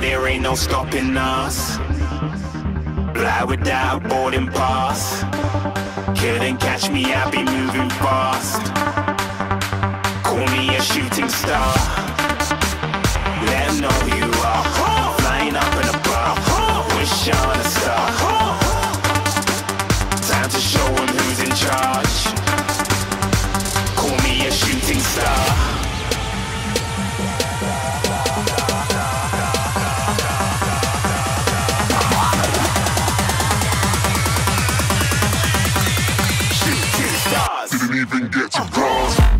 there ain't no stopping us. Fly without boarding pass. Couldn't catch me, I be moving stars. Get to cross. Uh.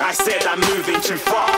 I said I'm moving too far.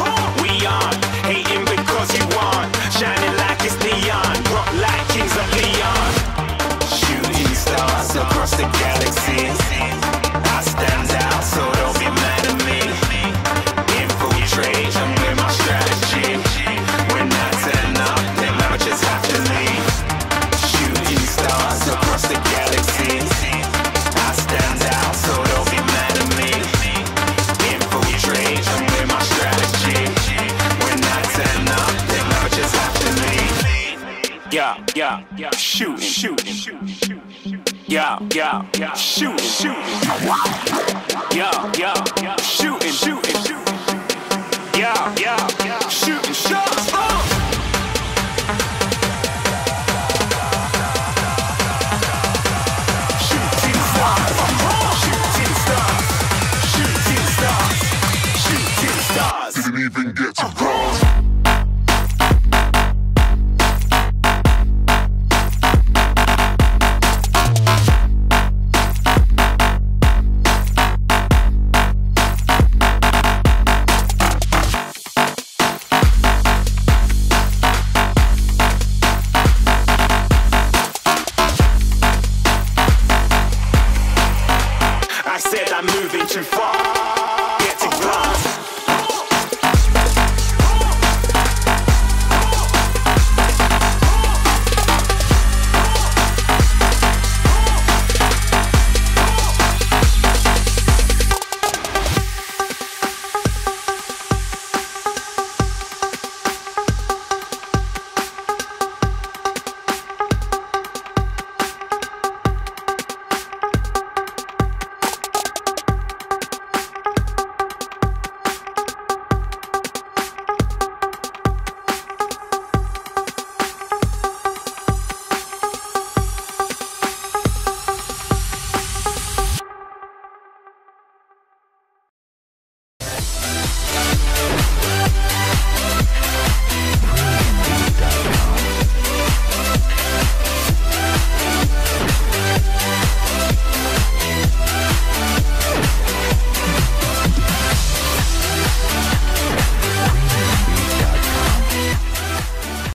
Yeah, yeah, yeah, shoot, shoot, shoot. Yeah, yeah, yeah, shooting, shooting. Yeah, yeah, yeah, shooting, shooting, shooting. Yeah, yeah, yeah, shooting shots. Uh. Shooting stars, shooting stars, shooting stars, shooting stars. Didn't even get to cross. said I'm moving too far. Getting lost.